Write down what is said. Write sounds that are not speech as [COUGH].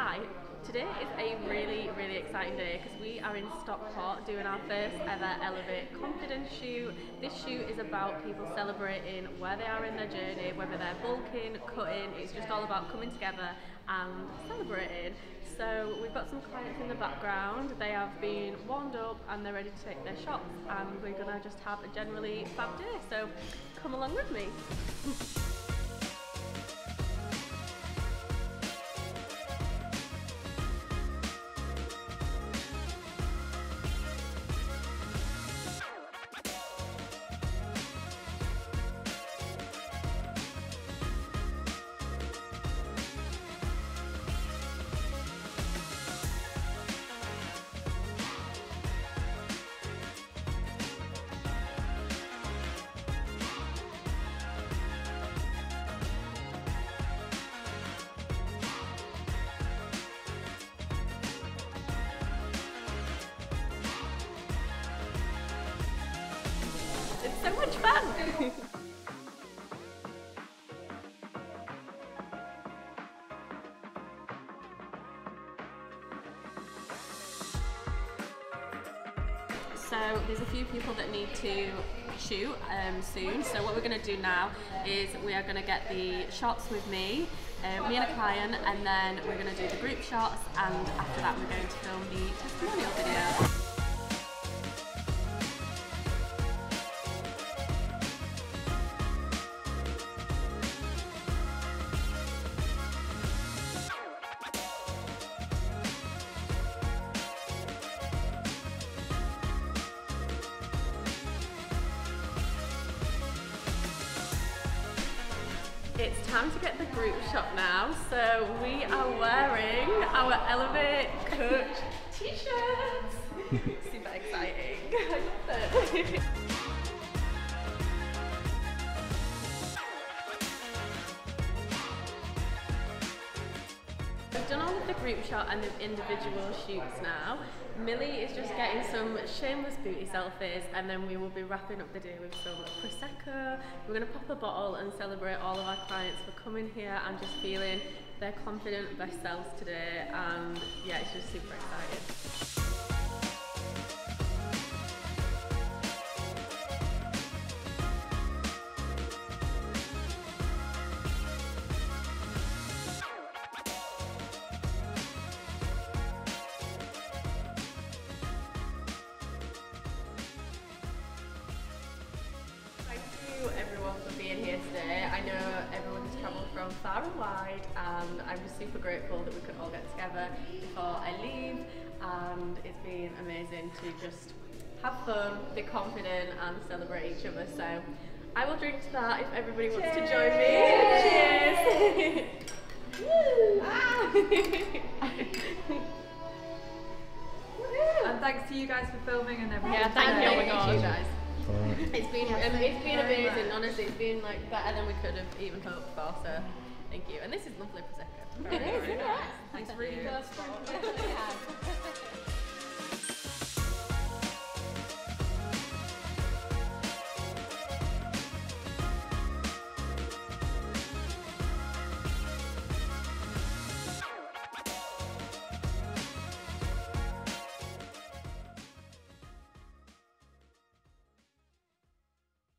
Hi, today is a really, really exciting day because we are in Stockport doing our first ever Elevate Confidence shoot. This shoot is about people celebrating where they are in their journey, whether they're bulking, cutting, it's just all about coming together and celebrating. So we've got some clients in the background, they have been warmed up and they're ready to take their shots and we're gonna just have a generally fab day. So come along with me. [LAUGHS] so much fun! So there's a few people that need to shoot um, soon. So what we're going to do now is we are going to get the shots with me, uh, me and a client, and then we're going to do the group shots, and after that we're going to film the testimonial video. It's time to get the group shot now. So we are wearing our Elevate Coach [LAUGHS] t-shirts. [LAUGHS] Super exciting. [LAUGHS] I love it. We've done all of the group shot and the individual shoots now. Millie is just getting some shameless booty selfies and then we will be wrapping up the day with some Prosecco. We're going to pop a bottle and celebrate all of our clients for coming here and just feeling their confident best selves today and yeah, it's just super exciting. I know everyone's travelled from far and wide and I'm just super grateful that we could all get together before I leave and it's been amazing to just have fun, be confident and celebrate each other. So I will drink to that if everybody wants to join me. Cheers! Ah. [LAUGHS] And thanks to you guys for filming and everything. Yeah, thank you. Oh my Thank God. you guys. [LAUGHS] It's been um, thank it's been amazing. much. Honestly, it's been like better than we could have even hoped for. So thank you. And this is lovely prosecco. It is, isn't it? Thanks for thirsty. [LAUGHS]